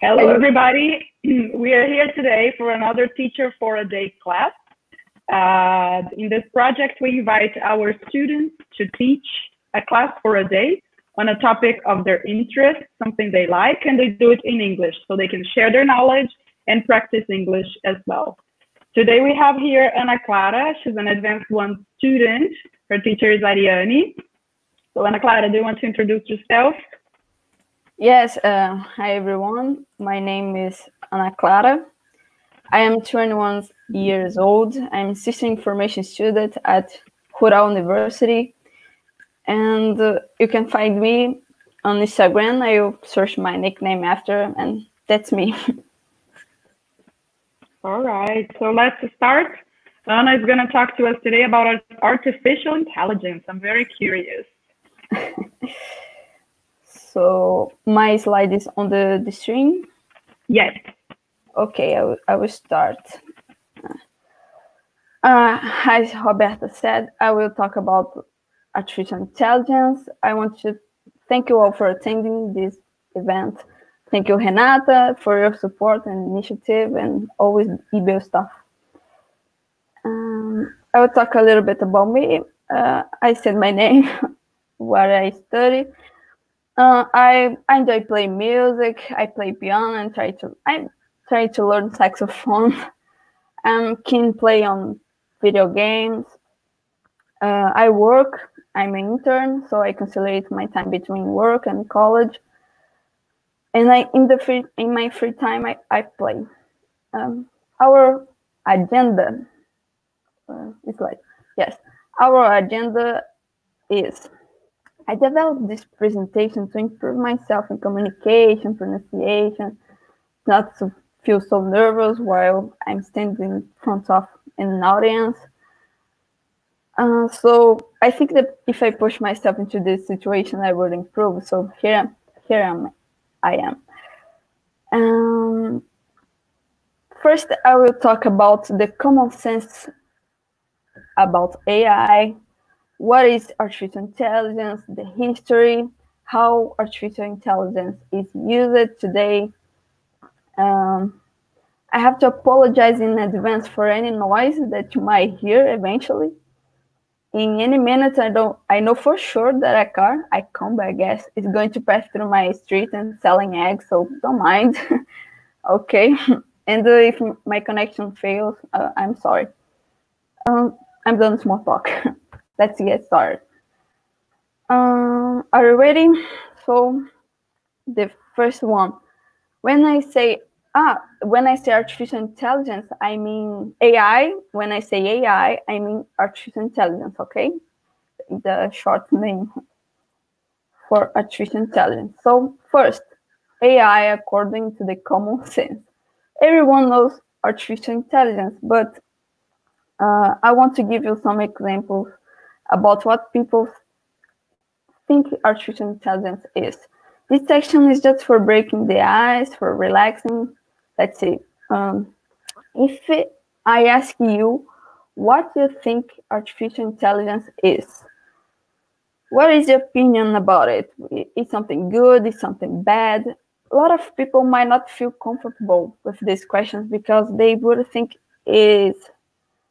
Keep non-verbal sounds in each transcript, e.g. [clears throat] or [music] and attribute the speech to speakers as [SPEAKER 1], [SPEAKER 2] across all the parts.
[SPEAKER 1] Hello, everybody. [clears throat] We are here today for another Teacher for a Day class. Uh, in this project, we invite our students to teach a class for a day on a topic of their interest, something they like, and they do it in English so they can share their knowledge and practice English as well. Today we have here Ana Clara. She's an advanced one student. Her teacher is Ariane. So Ana Clara, do you want to introduce yourself?
[SPEAKER 2] Yes, uh, hi everyone. My name is Ana Clara. I am 21 years old. I'm system information student at Rural University. And uh, you can find me on Instagram. I will search my nickname after, and that's me. [laughs]
[SPEAKER 1] All right, so let's start. Ana is going to talk to us today about artificial intelligence. I'm very curious. [laughs]
[SPEAKER 2] So my slide is on the, the stream?
[SPEAKER 1] Yes.
[SPEAKER 2] Okay, I, I will start. Uh, as Roberta said, I will talk about artificial intelligence. I want to thank you all for attending this event. Thank you, Renata, for your support and initiative and always email stuff. Um, I will talk a little bit about me. Uh, I said my [laughs] name, what I study. Uh, I, I enjoy playing music. I play piano and try to I try to learn saxophone. [laughs] I'm keen play on video games. Uh, I work. I'm an intern, so I conciliate my time between work and college. And I in the free in my free time I, I play. Um, our agenda uh, is like yes, our agenda is I developed this presentation to improve myself in communication, pronunciation, not to feel so nervous while I'm standing in front of an audience. Uh, so I think that if I push myself into this situation, I would improve. So here, here am, I am. Um, first, I will talk about the common sense about AI, what is artificial intelligence, the history, how artificial intelligence is used today. Um, I have to apologize in advance for any noise that you might hear eventually. In any minute, I don't. I know for sure that a car, I come, I guess, is going to pass through my street and selling eggs. So don't mind. [laughs] okay. [laughs] And uh, if my connection fails, uh, I'm sorry. Um, I'm done small talk. [laughs] let's get started. Um, are you ready? So the first one, when I say ah, when I say artificial intelligence, I mean AI. When I say AI, I mean artificial intelligence. Okay, the short name for artificial intelligence. So first, AI according to the common [laughs] sense. Everyone knows artificial intelligence, but uh, I want to give you some examples about what people think artificial intelligence is. This section is just for breaking the ice, for relaxing. Let's see. Um, if I ask you what you think artificial intelligence is, what is your opinion about it? Is something good? Is something bad? A lot of people might not feel comfortable with these questions because they would think is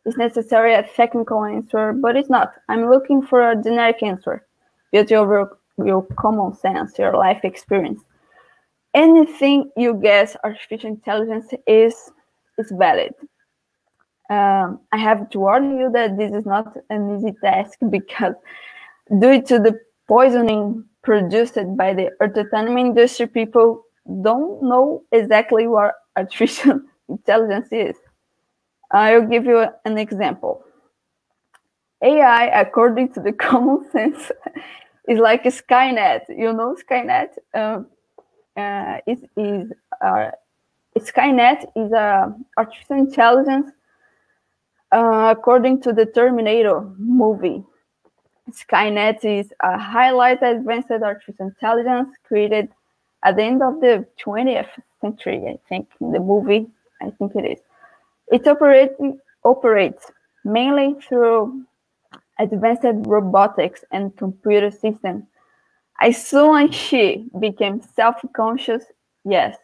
[SPEAKER 2] is necessary a technical answer, but it's not. I'm looking for a generic answer built over your common sense, your life experience. Anything you guess artificial intelligence is is valid. Um, I have to warn you that this is not an easy task [laughs] because due to the poisoning produced by the entertainment industry, people don't know exactly what [laughs] artificial intelligence is. I'll give you an example. AI, according to the [laughs] common sense, is like Skynet. You know Skynet? Um, uh, it is uh, Skynet is a artificial intelligence uh, according to the Terminator movie. Skynet is a highly advanced artificial intelligence created at the end of the 20th century, I think, in the movie. I think it is. It operates mainly through advanced robotics and computer systems. As soon as she became self-conscious, yes,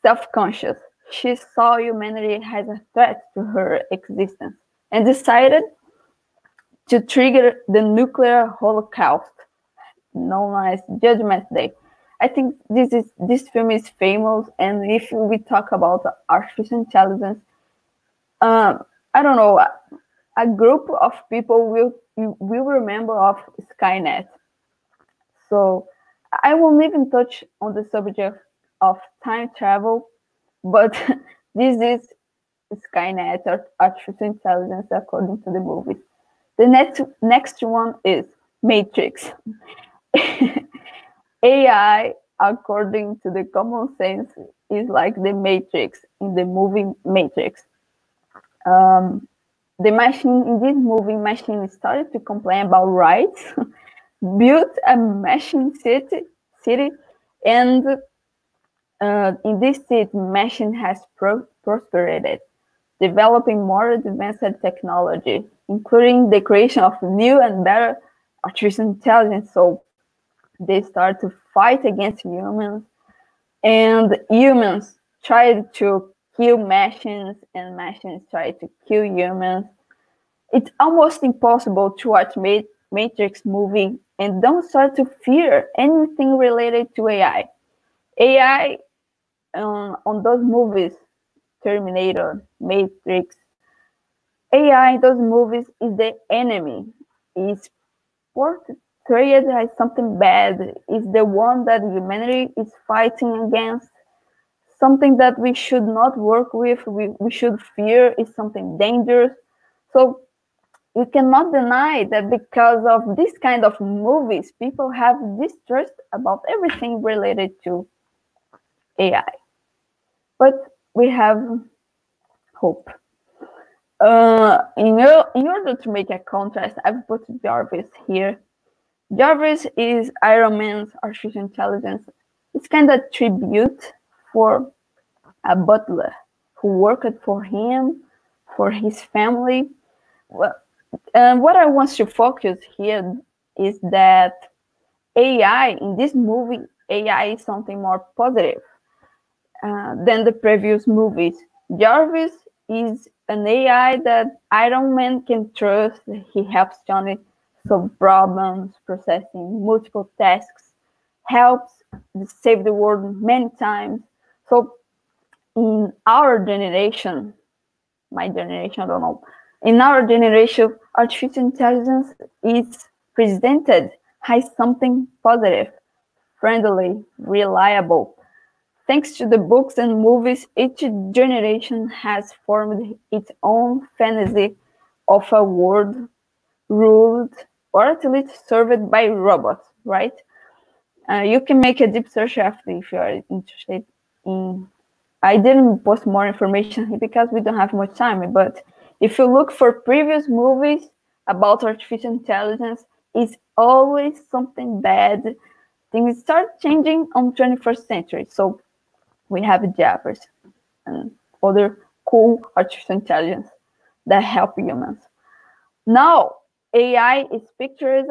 [SPEAKER 2] self-conscious. She saw humanity as a threat to her existence and decided to trigger the nuclear holocaust known as Judgment Day. I think this is this film is famous, and if we talk about artificial intelligence, um, I don't know, a group of people will will remember of Skynet. So I won't even touch on the subject of time travel, but [laughs] this is Skynet or artificial intelligence according to the movie. The next next one is Matrix. [laughs] AI, according to the common sense, is like the Matrix in the movie Matrix. Um, the machine in this movie, machine started to complain about rights, [laughs] built a machine city, city, and uh, in this city, machine has pro- prospered, developing more advanced technology, including the creation of new and better artificial intelligence. So they start to fight against humans, and humans tried to kill machines, and machines try to kill humans. It's almost impossible to watch Matrix movie and don't start to fear anything related to AI. AI um, on those movies, Terminator, Matrix, AI in those movies is the enemy. It's portrayed as something bad. It's the one that humanity is fighting against. Something that we should not work with, we, we should fear is something dangerous. So we cannot deny that because of this kind of movies, people have distrust about everything related to AI. But we have hope. Uh, in, in order to make a contrast, I've put Jarvis here. Jarvis is Iron Man's artificial intelligence. It's kind of tribute for a butler who worked for him, for his family. Well, and what I want to focus here is that AI in this movie, AI is something more positive uh, than the previous movies. Jarvis is an AI that Iron Man can trust. He helps Johnny solve problems, processing multiple tasks, helps save the world many times. So in our generation, my generation, I don't know, in our generation, artificial intelligence is presented as something positive, friendly, reliable. Thanks to the books and movies, each generation has formed its own fantasy of a world ruled or at least served by robots, right? Uh, you can make a deep search after if you are interested in. I didn't post more information because we don't have much time, but if you look for previous movies about artificial intelligence, it's always something bad. Things start changing on 21st century. So we have Jarvis and other cool artificial intelligence that help humans. Now, AI is pictured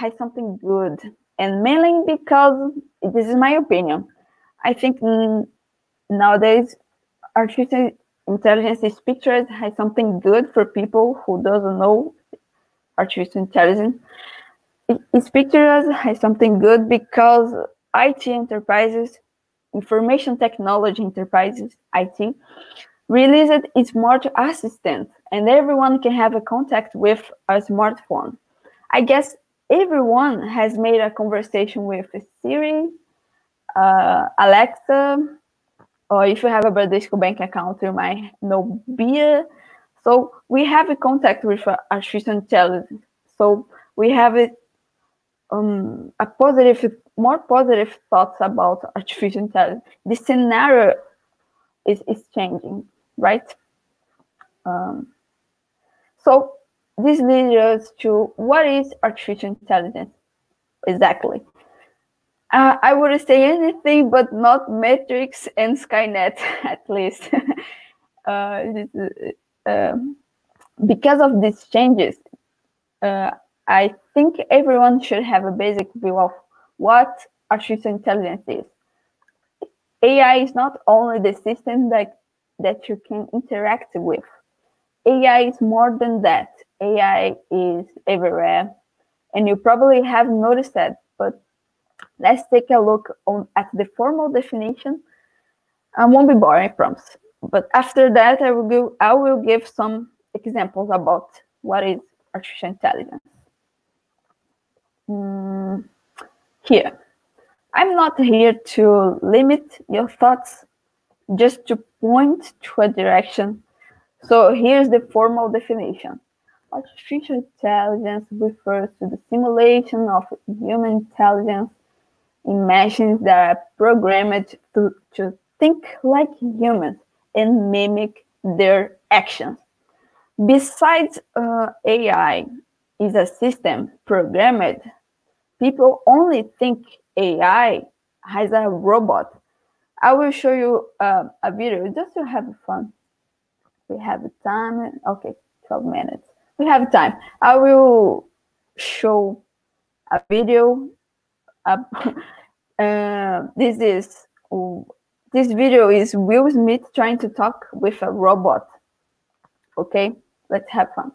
[SPEAKER 2] as something good, and mainly because this is my opinion. I think mm, nowadays artificial intelligence is pictured as something good for people who doesn't know artificial intelligence. It's pictured as something good because IT enterprises information technology enterprises, IT, released its smart assistant, and everyone can have a contact with a smartphone. I guess everyone has made a conversation with Siri, uh, Alexa, or if you have a Bradesco bank account, you might know BIA. So we have a contact with artificial intelligence. So we have it, um, a positive more positive thoughts about artificial intelligence. The scenario is, is changing, right? Um, so this leads us to what is artificial intelligence exactly? Uh, I wouldn't say anything but not Matrix and Skynet, [laughs] at least. [laughs] uh, uh, because of these changes, uh, I think everyone should have a basic view of what artificial intelligence is. AI is not only the system that, that you can interact with. AI is more than that. AI is everywhere. And you probably have noticed that, but let's take a look on, at the formal definition. I won't be boring, I promise. But after that, I will, give, I will give some examples about what is artificial intelligence. Mm, here, I'm not here to limit your thoughts, just to point to a direction. So here's the formal definition. Artificial intelligence refers to the simulation of human intelligence in machines that are programmed to, to think like humans and mimic their actions. Besides uh, AI is a system programmed, people only think AI has a robot. I will show you uh, a video just to have fun. We have time. Okay, 12 minutes. We have time. I will show a video. Uh, [laughs] uh, this is this video is Will Smith trying to talk with a robot. Okay, let's have fun.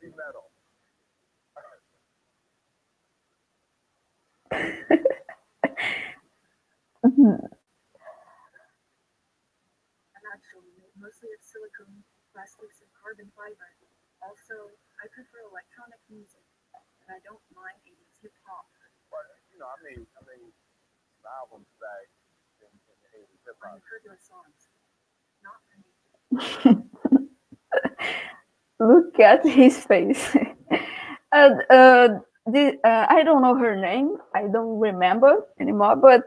[SPEAKER 3] heavy metal. [laughs] [laughs]
[SPEAKER 4] I'm actually made mostly of silicone, plastics, and carbon fiber. Also, I prefer electronic music, and I don't mind 80s hip hop.
[SPEAKER 3] But, you know, I mean, I mean, some albums back in, in the 80s hip hop.
[SPEAKER 4] I've heard your songs. Not for me. [laughs]
[SPEAKER 2] Look at his face. [laughs] uh, uh, the, uh, I don't know her name. I don't remember anymore. But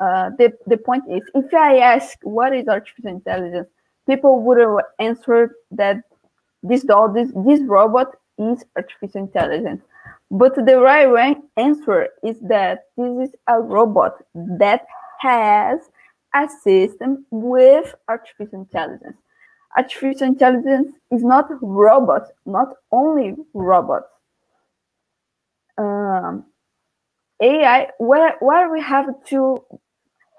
[SPEAKER 2] uh, the the point is, if I ask what is artificial intelligence, people would have answered that this doll, this this robot is artificial intelligence. But the right answer is that this is a robot that has a system with artificial intelligence artificial intelligence is not robots, not only robots. Um, AI, what, what we have to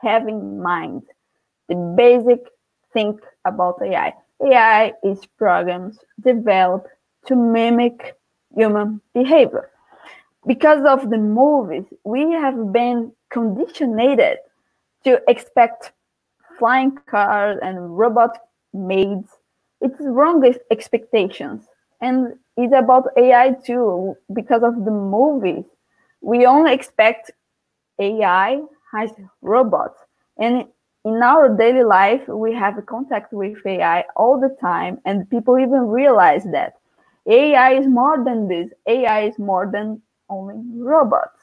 [SPEAKER 2] have in mind, the basic thing about AI. AI is programs developed to mimic human behavior. Because of the movies, we have been conditioned to expect flying cars and robot maids. It's wrong expectations. And it's about AI too, because of the movies. We only expect AI as robots. And in our daily life, we have contact with AI all the time, and people even realize that AI is more than this. AI is more than only robots.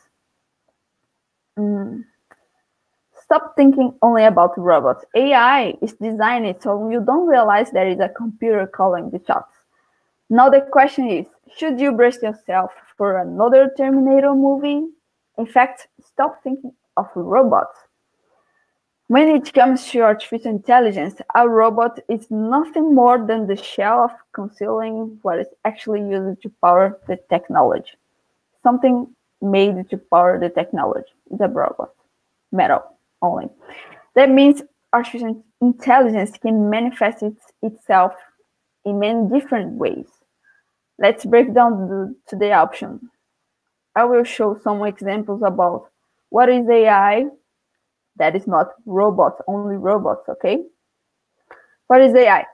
[SPEAKER 2] Mm. Stop thinking only about robots. AI is designed so you don't realize there is a computer calling the shots. Now the question is, should you brace yourself for another Terminator movie? In fact, stop thinking of robots. When it comes to artificial intelligence, a robot is nothing more than the shell of concealing what is actually used to power the technology. Something made to power the technology a robot, metal only. That means artificial intelligence can manifest it, itself in many different ways. Let's break down the, to the option. I will show some examples about what is AI that is not robots, only robots, okay? What is AI?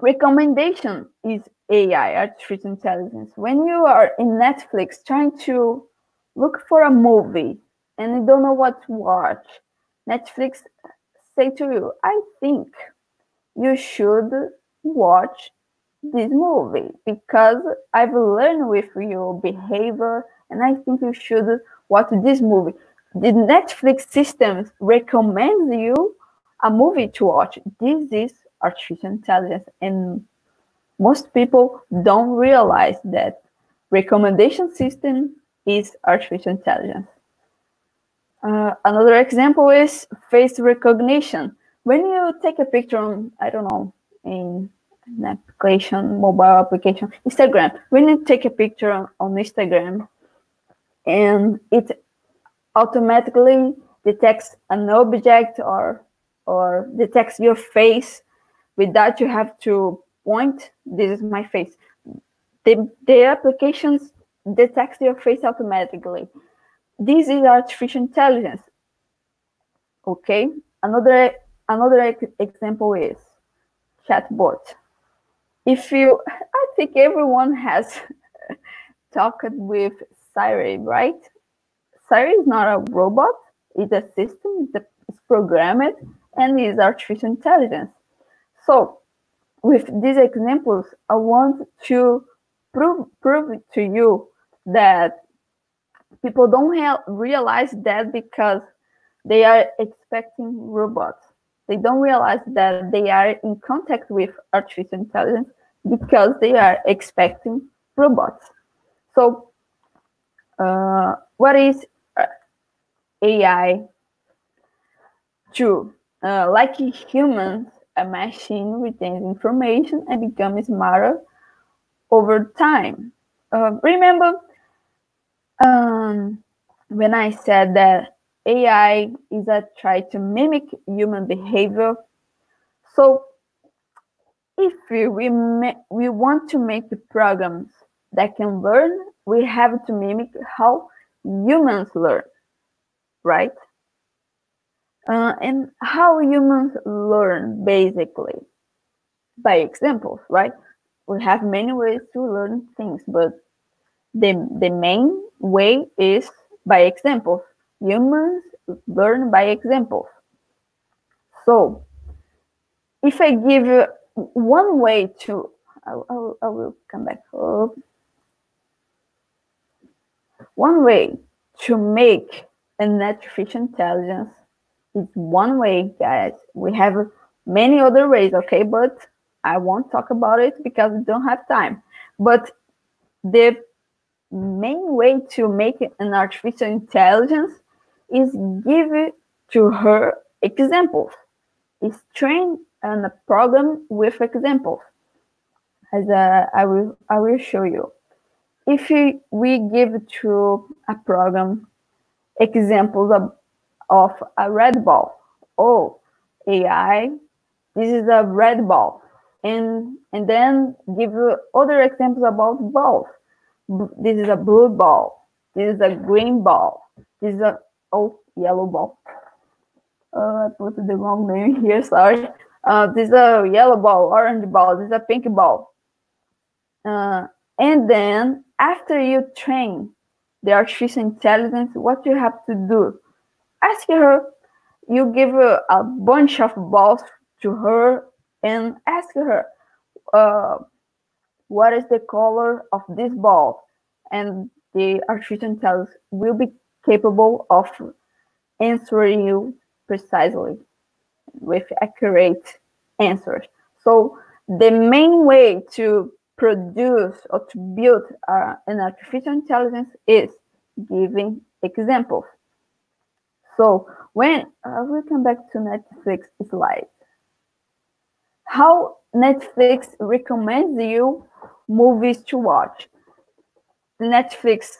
[SPEAKER 2] Recommendation is AI, artificial intelligence. When you are in Netflix trying to look for a movie and you don't know what to watch, Netflix say to you, I think you should watch this movie because I've learned with your behavior and I think you should watch this movie. The Netflix system recommends you a movie to watch. This is artificial intelligence and most people don't realize that recommendation system is artificial intelligence. Uh, another example is face recognition. When you take a picture, on, I don't know, in an application, mobile application, Instagram. When you take a picture on, on Instagram, and it automatically detects an object or or detects your face. Without you have to point this is my face. The, the applications detects your face automatically. This is artificial intelligence. Okay? Another another example is chatbot. If you i think everyone has [laughs] talked with siri right siri is not a robot it's a system it's programmed and is artificial intelligence so with these examples i want to prove prove to you that people don't realize that because they are expecting robots. They don't realize that they are in contact with artificial intelligence because they are expecting robots. So, uh, what is AI? True. Uh, like humans, a machine retains information and becomes smarter over time. Uh, remember um, when I said that AI is a try to mimic human behavior. So if we we, we want to make the programs that can learn, we have to mimic how humans learn, right? Uh, and how humans learn basically by examples, right? We have many ways to learn things, but the, the main way is by examples. Humans learn by examples. So, if I give you one way to, I, I, I will come back up. One way to make an artificial intelligence is one way, guys. We have many other ways, okay? But I won't talk about it because we don't have time. But the main way to make an artificial intelligence is give it to her examples. Is train on a program with examples. As a, I will I will show you. If we give to a program examples of, of a red ball. Oh, AI, this is a red ball. And and then give other examples about balls this is a blue ball. This is a green ball. This is a oh yellow ball. Uh, I put the wrong name here. [laughs] Sorry. Uh, this is a yellow ball, orange ball. This is a pink ball. Uh, and then after you train the artificial intelligence, what you have to do? Ask her. You give a bunch of balls to her and ask her, uh, what is the color of this ball? And the artificial intelligence will be capable of answering you precisely with accurate answers. So the main way to produce or to build uh, an artificial intelligence is giving examples. So when uh, we come back to Netflix slide, how Netflix recommends you movies to watch. Netflix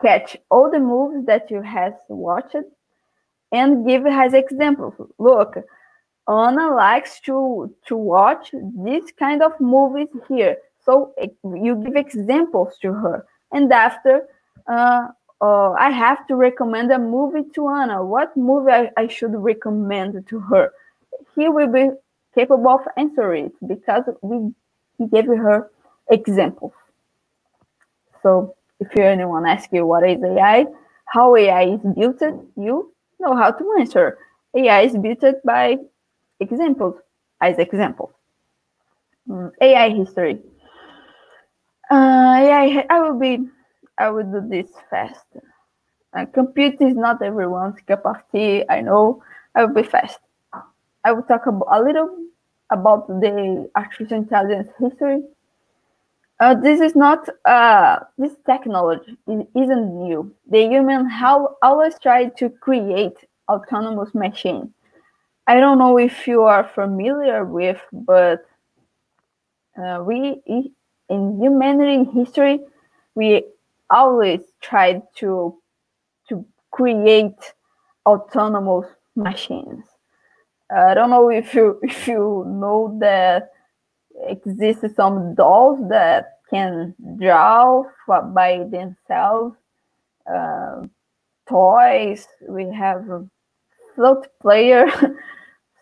[SPEAKER 2] catch all the movies that you has watched and give as examples. Look, Anna likes to to watch this kind of movies here. So you give examples to her, and after, uh, uh, I have to recommend a movie to Anna. What movie I, I should recommend to her? He will be capable of answering it because we gave her examples. So if anyone asks you what is AI, how AI is built, you know how to answer. AI is built by examples, as example. Mm, AI history. Uh, AI, I will be, I will do this fast. Uh, compute is not everyone's cup of tea. I know. I will be fast. I will talk about, a little about the artificial intelligence history uh, this is not uh, this technology isn't new. The human how always try to create autonomous machine. I don't know if you are familiar with, but uh, we in humanity history we always tried to to create autonomous machines. I don't know if you [laughs] if you know that exists some dolls that can draw by themselves. Uh, toys. We have float player. [laughs]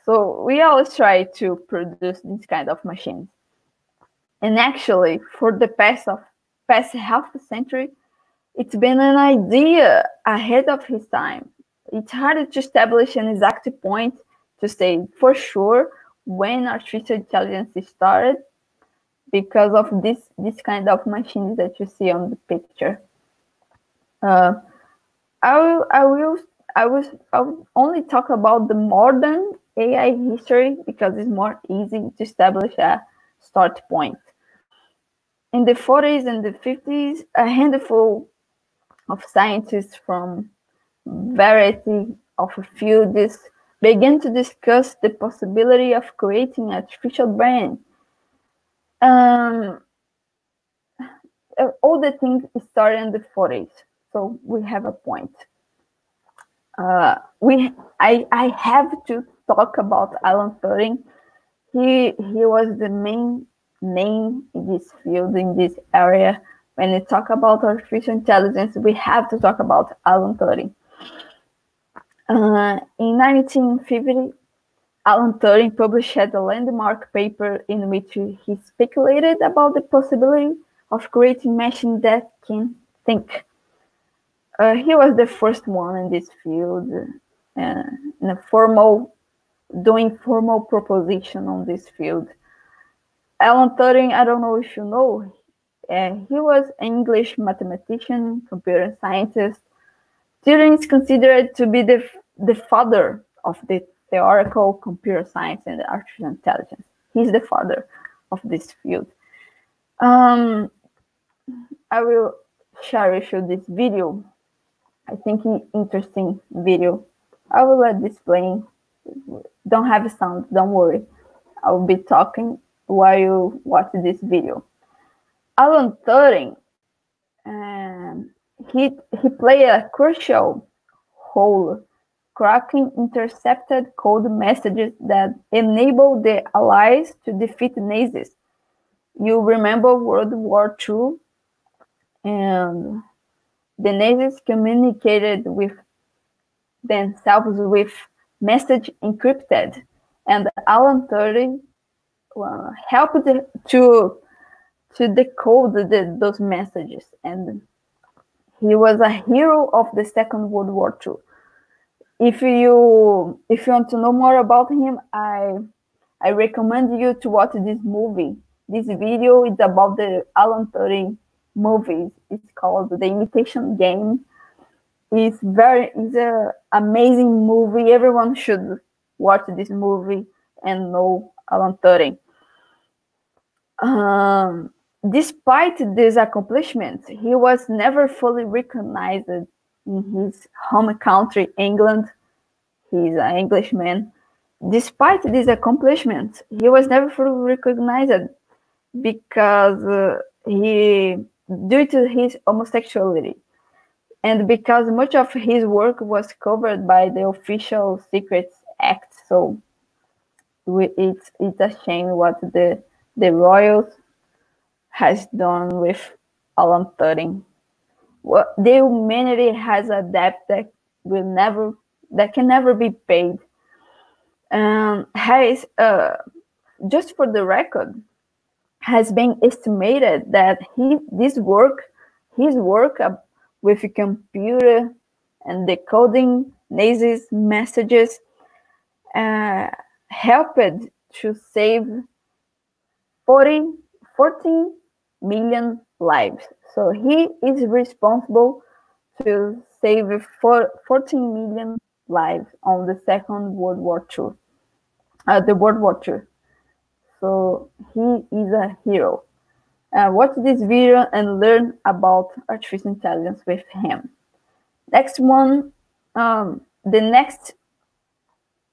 [SPEAKER 2] so we always try to produce this kind of machines. And actually, for the past of past half a century, it's been an idea ahead of his time. It's hard to establish an exact point to say for sure when artificial intelligence started because of this this kind of machines that you see on the picture. Uh, I will I will I will I will only talk about the modern AI history because it's more easy to establish a start point. In the 40s and the 50s, a handful of scientists from variety of fields began to discuss the possibility of creating artificial brain. Um, all the things started in the 40s, so we have a point. Uh, we, I, I have to talk about Alan Turing. He, he was the main name in this field, in this area. When we talk about artificial intelligence, we have to talk about Alan Turing. Uh, in 1950, Alan Turing published a landmark paper in which he speculated about the possibility of creating machines that can think. Uh, he was the first one in this field, uh, in a formal, doing formal proposition on this field. Alan Turing, I don't know if you know, uh, he was an English mathematician, computer scientist. Turing is considered to be the, the father of the theoretical computer science and artificial intelligence. He's the father of this field. Um, I will share with you this video. I think interesting video. I will let this playing. Don't have sound, don't worry. I will be talking while you watch this video. Alan Turing, um, he, he played a crucial role cracking intercepted code messages that enabled the Allies to defeat Nazis. You remember World War II? And the Nazis communicated with themselves with message encrypted. And Alan Turing uh, helped to to decode the, those messages. And he was a hero of the Second World War II. If you if you want to know more about him, I I recommend you to watch this movie. This video is about the Alan Turing movie. It's called The Imitation Game. It's very it's an amazing movie. Everyone should watch this movie and know Alan Turing. Um, despite these accomplishments, he was never fully recognized in his home country, England. He's an Englishman. Despite these accomplishments, he was never fully recognized because uh, he, due to his homosexuality, and because much of his work was covered by the Official Secrets Act. So it's it's a shame what the the royals has done with Alan Turing. Well, the humanity has a debt that will never, that can never be paid. Um, has, uh, just for the record, has been estimated that he, this work, his work with a computer and decoding Nazi's messages, uh, helped to save 40, 14 million lives. So he is responsible to save 14 million lives on the Second World War II, uh, the World War II. So he is a hero. Uh, watch this video and learn about artificial intelligence with him. Next one, um, the next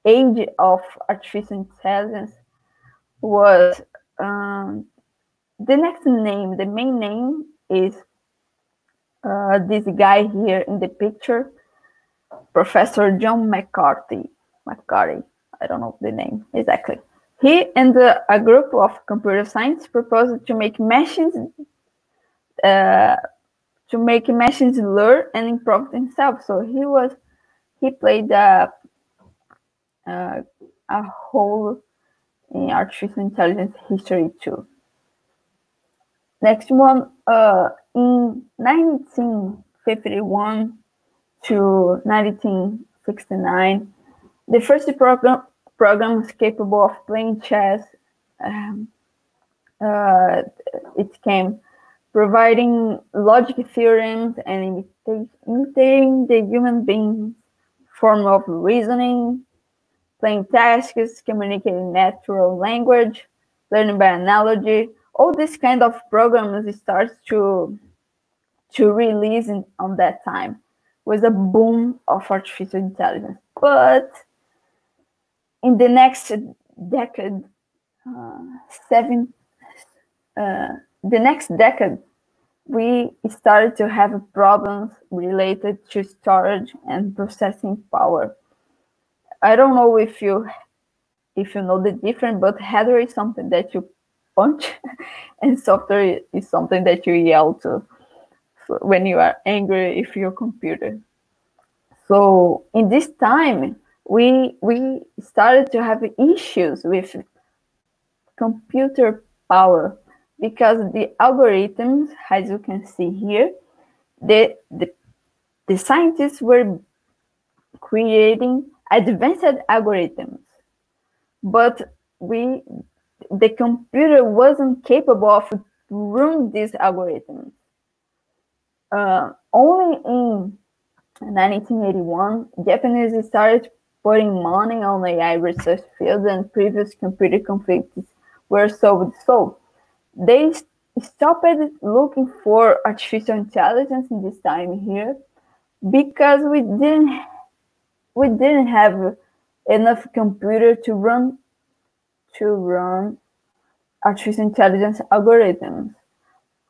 [SPEAKER 2] age of artificial intelligence was um, the next name, the main name is uh, this guy here in the picture, Professor John McCarthy. McCarthy, I don't know the name exactly. He and the, a group of computer science proposed to make machines uh, to make machines learn and improve themselves. So he was he played a, uh, a whole in artificial intelligence history too. Next one, uh, in 1951 to 1969, the first program programs capable of playing chess. Um, uh, it came providing logic theorems and imitating the human being's form of reasoning, playing tasks, communicating natural language, learning by analogy. All these kind of programs starts to to release in, on that time was a boom of artificial intelligence. But in the next decade, uh, seven, uh, the next decade, we started to have problems related to storage and processing power. I don't know if you if you know the difference, but hardware is something that you punch, [laughs] and software is something that you yell to when you are angry if your computer. So in this time, we we started to have issues with computer power because the algorithms, as you can see here, the the, the scientists were creating advanced algorithms, but we the computer wasn't capable of run these algorithms. Uh, only in 1981, Japanese started putting money on AI research fields and previous computer conflicts were solved. So they stopped looking for artificial intelligence in this time here because we didn't we didn't have enough computer to run to run artificial intelligence algorithms.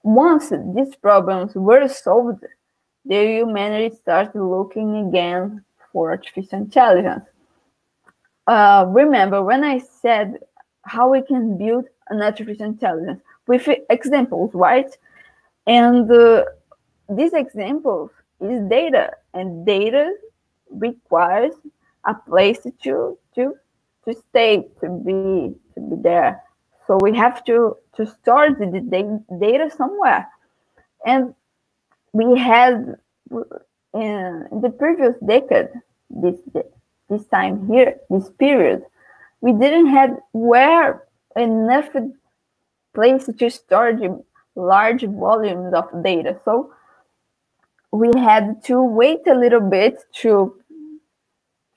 [SPEAKER 2] Once these problems were solved, the humanity started looking again for artificial intelligence. Uh, remember when I said how we can build an artificial intelligence with examples, right? And uh, these examples is data, and data requires a place to to to stay to be to be there. So we have to to store the, data somewhere, and we had in the previous decade this this time here this period we didn't have where enough place to store the large volumes of data so we had to wait a little bit to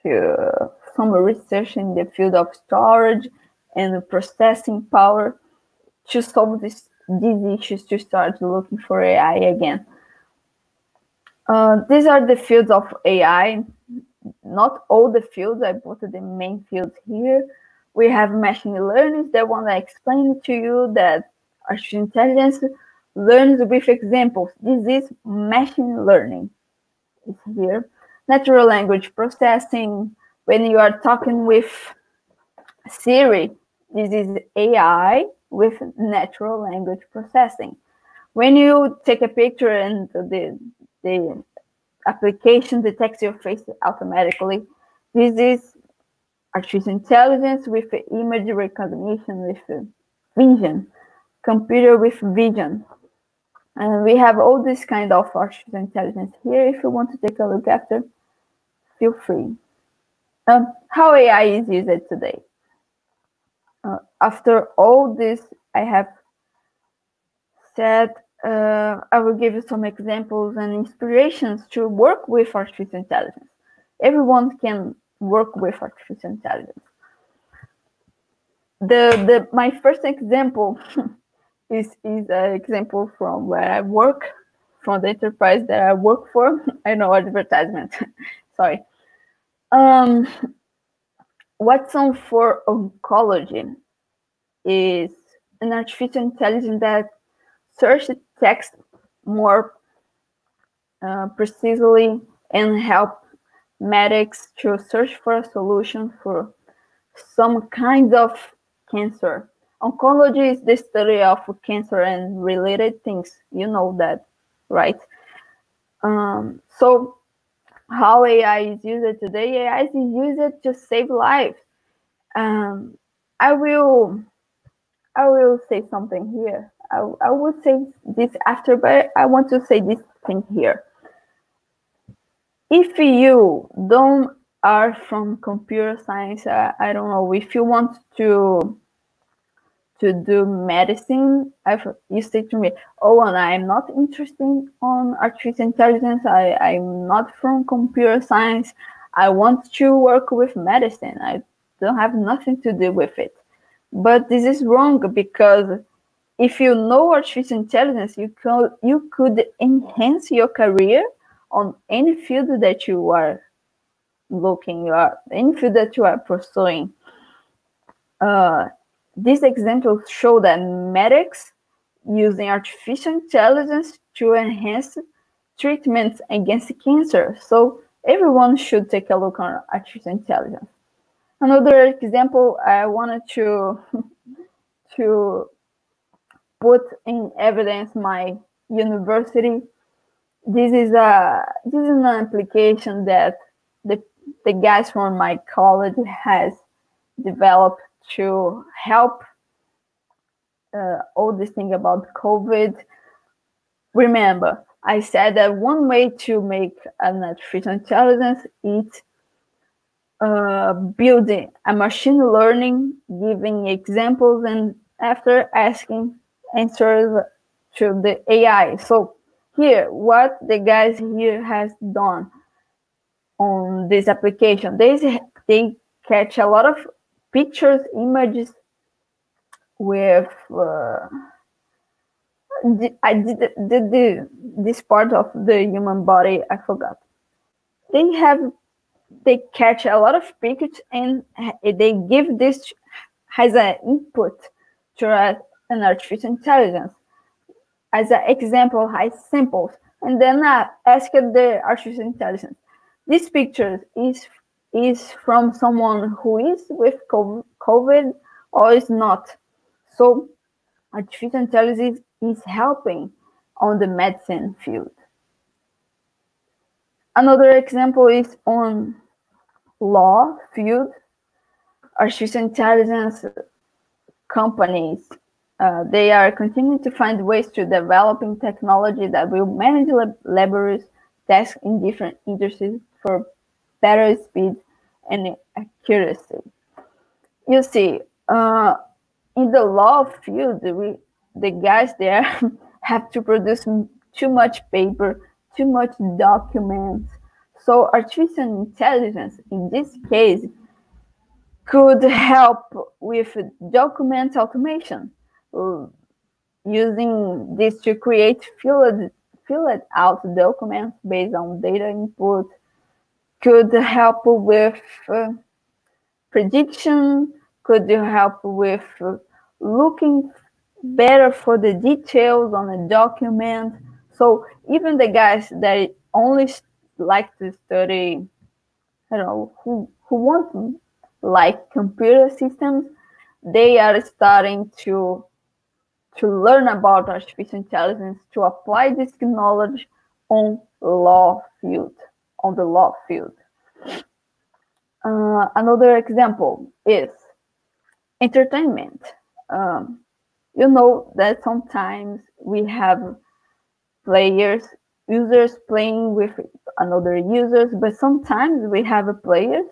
[SPEAKER 2] to some research in the field of storage and processing power to solve this, these issues to start looking for AI again. Uh, these are the fields of AI, not all the fields, I put the main fields here. We have machine learning, the one I explained to you that artificial intelligence learns with examples. This is machine learning. It's here. Natural language processing. When you are talking with Siri, this is AI with natural language processing. When you take a picture and the the application detects your face automatically. This is artificial intelligence with image recognition with vision, computer with vision. And we have all this kind of artificial intelligence here. If you want to take a look after, feel free. Um, how AI is used today. Uh, after all this, I have said uh, I will give you some examples and inspirations to work with artificial intelligence. Everyone can work with artificial intelligence. The, the my first example [laughs] is is an example from where I work, from the enterprise that I work for. [laughs] I know advertisement. [laughs] Sorry. Um, Watson for oncology is an artificial intelligence that search text more uh, precisely and help medics to search for a solution for some kinds of cancer. Oncology is the study of cancer and related things. You know that, right? Um, so, how AI is used today? AI is used to save lives. Um, I will, I will say something here. I, I would say this after, but I want to say this thing here. If you don't are from computer science, uh, I don't know if you want to to do medicine, I've, you say to me, oh, and I'm not interested on artificial intelligence. I, I'm not from computer science. I want to work with medicine. I don't have nothing to do with it. But this is wrong because if you know artificial intelligence, you could you could enhance your career on any field that you are looking at, any field that you are pursuing. Uh, these examples show that medics using artificial intelligence to enhance treatments against cancer. So everyone should take a look on artificial intelligence. Another example I wanted to [laughs] to put in evidence my university. This is a this is an application that the the guys from my college has developed to help uh, all this thing about COVID. Remember, I said that one way to make an artificial intelligence is uh, building a machine learning, giving examples, and after asking answers to the AI. So here, what the guys here has done on this application, they they catch a lot of pictures, images with. Uh, I did, did the this part of the human body. I forgot. They have they catch a lot of pictures and they give this as an input to a, an artificial intelligence as an example, high samples, and then I ask the artificial intelligence. This picture is is from someone who is with COVID or is not. So artificial intelligence is helping on the medicine field. Another example is on law field. Artificial intelligence companies, uh, they are continuing to find ways to developing technology that will manage lab tasks in different industries for better speed and accuracy. You see, uh, in the law field, we the guys there [laughs] have to produce too much paper, too much documents. So artificial intelligence, in this case, could help with document automation, using this to create filled, filled out documents based on data input could help with uh, prediction, could help with uh, looking better for the details on a document. So even the guys that only like to study, I don't know, who, who want like computer systems, they are starting to to learn about artificial intelligence to apply this knowledge on law field on the law field. Uh, another example is entertainment. Um, you know that sometimes we have players, users playing with another users, but sometimes we have players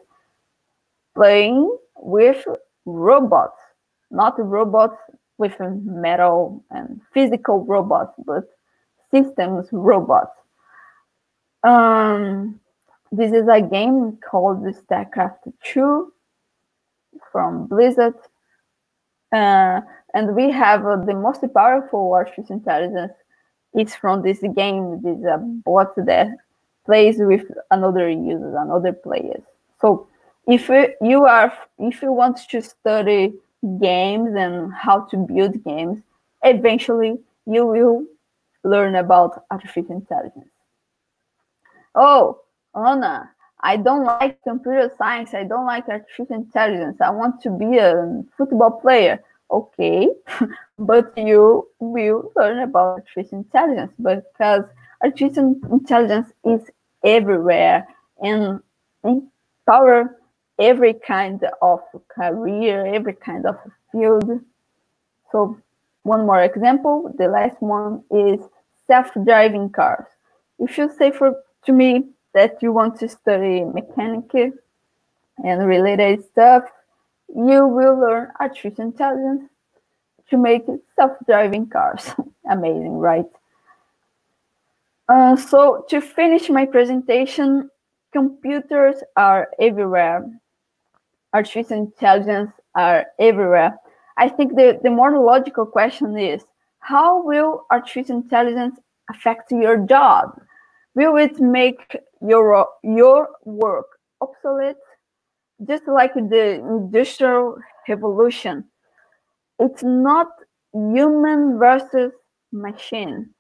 [SPEAKER 2] playing with robots, not robots with metal and physical robots, but systems robots. Um, this is a game called StarCraft 2 from Blizzard. Uh, and we have uh, the most powerful artificial intelligence. It's from this game. This is a bot that plays with another user, another players. So if you are, if you want to study games and how to build games, eventually you will learn about artificial intelligence. Oh, Ana, I don't like computer science. I don't like artificial intelligence. I want to be a football player. Okay, [laughs] but you will learn about artificial intelligence because artificial intelligence is everywhere and empower every kind of career, every kind of field. So one more example, the last one is self-driving cars. If you say for to me that you want to study mechanic and related stuff, you will learn artificial intelligence to make self-driving cars. [laughs] Amazing, right? Uh, so to finish my presentation, computers are everywhere. Artificial intelligence are everywhere. I think the, the more logical question is, how will artificial intelligence affect your job? Will it make your, your work obsolete? Just like the industrial revolution, it's not human versus machine.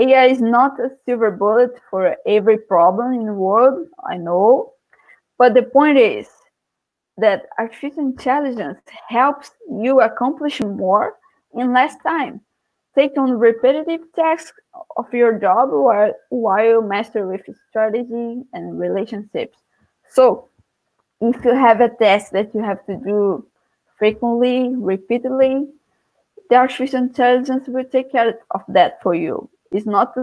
[SPEAKER 2] AI is not a silver bullet for every problem in the world, I know. But the point is that artificial intelligence helps you accomplish more in less time. Take on repetitive tasks of your job while, while master with strategy and relationships. So if you have a task that you have to do frequently, repeatedly, the artificial intelligence will take care of that for you. It's not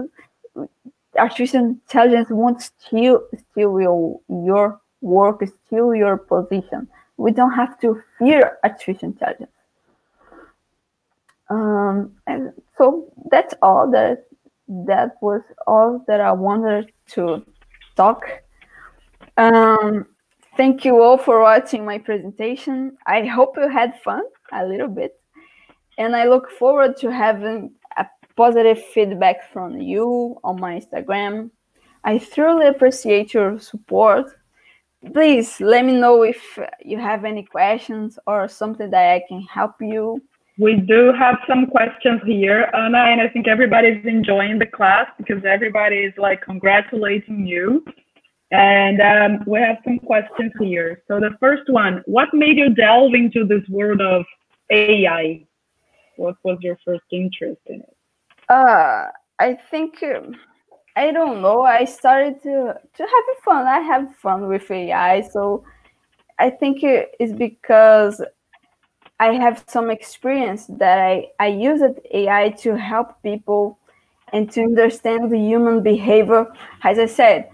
[SPEAKER 2] artificial intelligence won't steal steal your, your work, steal your position. We don't have to fear artificial intelligence. Um, and so that's all that that was all that I wanted to talk. Um, thank you all for watching my presentation. I hope you had fun a little bit. And I look forward to having a positive feedback from you on my Instagram. I truly appreciate your support. Please let me know if you have any questions or something that I can help you.
[SPEAKER 1] We do have some questions here, Ana, and I think everybody's enjoying the class because everybody is like congratulating you. And um, we have some questions here. So the first one, what made you delve into this world of AI? What was your first interest in it?
[SPEAKER 2] Uh, I think um, I don't know. I started to to have fun. I have fun with AI, so I think it's because I have some experience that I I use AI to help people and to understand the human behavior. As I said,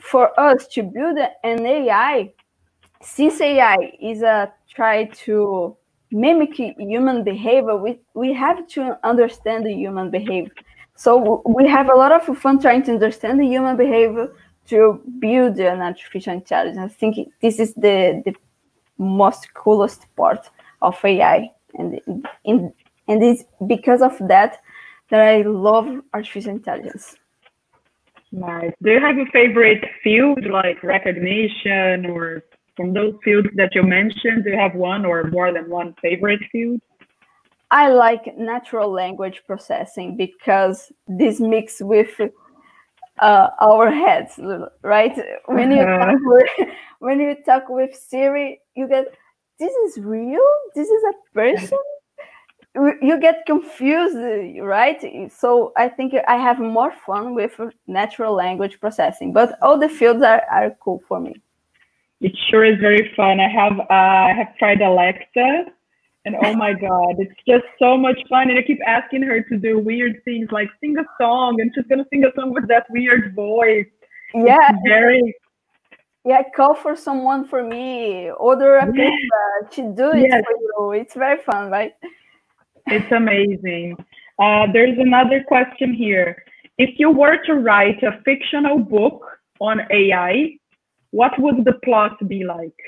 [SPEAKER 2] for us to build an AI, since AI is a try to mimic human behavior, we, we have to understand the human behavior. So we have a lot of fun trying to understand the human behavior to build an artificial intelligence. I think this is the, the most coolest part of AI. And, and it's because of that that I love artificial intelligence.
[SPEAKER 1] Nice. Do you have a favorite field like recognition or from those fields that you mentioned, do you have one or more than one favorite field?
[SPEAKER 2] I like natural language processing because this mix with uh, our heads, right? When you uh-huh. talk with, [laughs] when you talk with Siri, you get this is real. This is a person. you get confused, right? So I think I have more fun with natural language processing, but all the fields are, are cool for me.
[SPEAKER 1] It sure is very fun. I have uh, I have tried Alexa, and oh my god, it's just so much fun. And I keep asking her to do weird things like sing a song, and she's gonna sing a song with that weird voice.
[SPEAKER 2] Yeah,
[SPEAKER 1] it's very.
[SPEAKER 2] Yeah, call for someone for me. Order a pizza. She do it yes. for you. It's very fun, right?
[SPEAKER 1] It's amazing. Uh, there's another question here. If you were to write a fictional book on AI, what would the plot be like?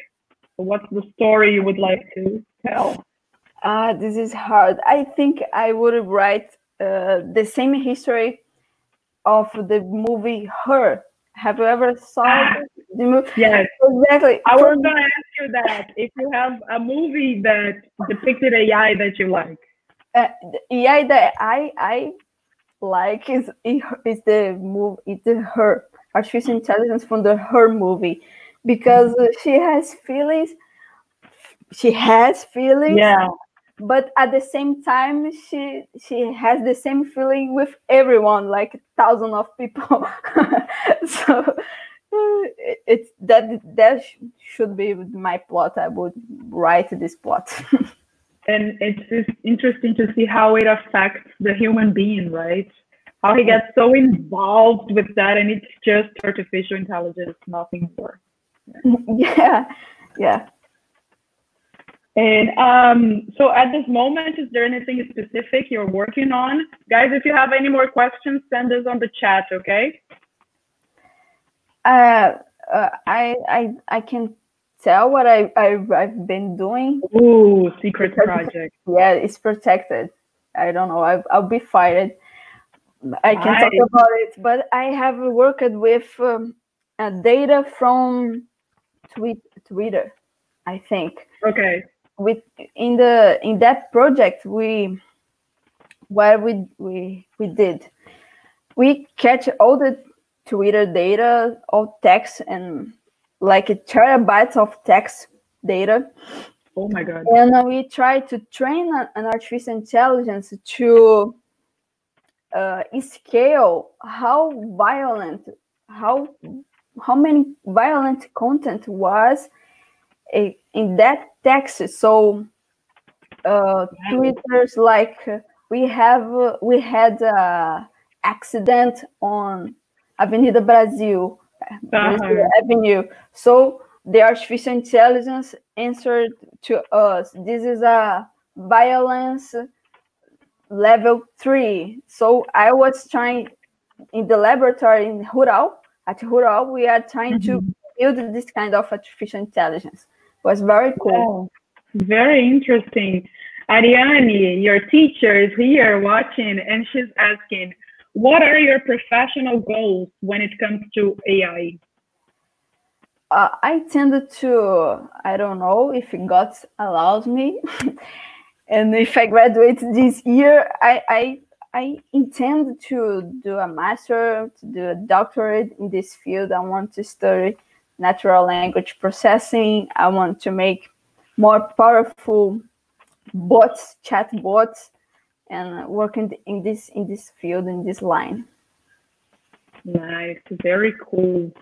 [SPEAKER 1] What's the story you would like to tell?
[SPEAKER 2] Ah, this is hard. I think I would write uh, the same history of the movie Her. Have you ever saw
[SPEAKER 1] ah.
[SPEAKER 2] The mo-
[SPEAKER 1] Yes,
[SPEAKER 2] exactly.
[SPEAKER 1] I was gonna ask you that. If you have a movie that depicted AI that you like.
[SPEAKER 2] uh, the AI that I I like is is the movie is the her artificial intelligence from the her movie because uh, she has feelings. She has feelings,
[SPEAKER 1] Yeah.
[SPEAKER 2] But at the same time she she has the same feeling with everyone, like thousands of people. [laughs] so uh, it- it's that that should be my plot. I would write this plot. [laughs]
[SPEAKER 1] and it's just interesting to see how it affects the human being, right? How he gets so involved with that, and it's just artificial intelligence, nothing more. [laughs]
[SPEAKER 2] yeah, yeah.
[SPEAKER 1] And um, so, at this moment, is there anything specific you're working on, guys? If you have any more questions, send us on the chat, okay?
[SPEAKER 2] Uh, uh, I I I can tell what I, I I've been doing.
[SPEAKER 1] Ooh, secret project.
[SPEAKER 2] Yeah, it's protected. I don't know. I, I'll be fired. I can talk about it, but I have worked with um, uh, data from tweet, Twitter. I think
[SPEAKER 1] Okay.
[SPEAKER 2] With in the in that project we what we we we did we catch all the Twitter data, all text and like a terabytes of text data
[SPEAKER 1] Oh my God.
[SPEAKER 2] and we try to train an artificial intelligence to uh, scale how violent how how many violent content was in that text so uh, twitter's like uh, we have uh, we had a accident on avenida brasil
[SPEAKER 1] Uh-huh.
[SPEAKER 2] Avenue. So the artificial intelligence answered to us. This is a violence level three. So I was trying in the laboratory in Rural. At Rural, we are trying to build this kind of artificial intelligence. It was very cool.
[SPEAKER 1] Very interesting. Ariane, your teacher is here watching, and she's asking, what are your professional goals when it comes to AI?
[SPEAKER 2] uh, I tended to, I don't know if God allows me, [laughs] and if I graduate this year, I, I I intend to do a master, to do a doctorate in this field. I want to study natural language processing. I want to make more powerful bots, chat bots, and working in, this in this field in this line.
[SPEAKER 1] Nice, very cool.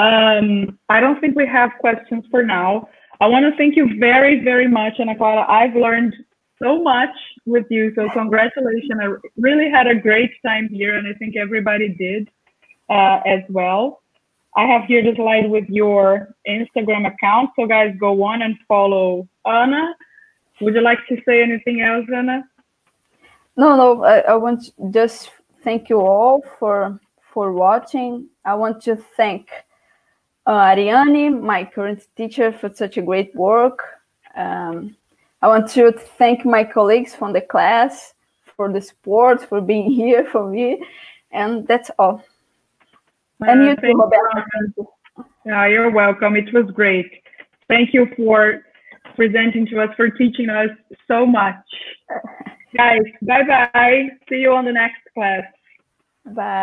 [SPEAKER 1] Um, I don't think we have questions for now. I want to thank you very, very much, Ana. I've learned so much with you, so congratulations. I really had a great time here, and I think everybody did uh, as well. I have here the slide with your Instagram account, so guys, go on and follow Ana. Would you like to say anything else, Ana?
[SPEAKER 2] No, no, I, I want to just thank you all for for watching. I want to thank uh, Ariane, my current teacher, for such a great work. Um, I want to thank my colleagues from the class for the support, for being [laughs] here for me, and that's all. And
[SPEAKER 1] Uh,
[SPEAKER 2] you too,
[SPEAKER 1] you,
[SPEAKER 2] Thank you.
[SPEAKER 1] Yeah, you're welcome. It was great. Thank you for presenting to us, for teaching us so much. [laughs] Guys, bye bye. See you on the next class.
[SPEAKER 2] Bye.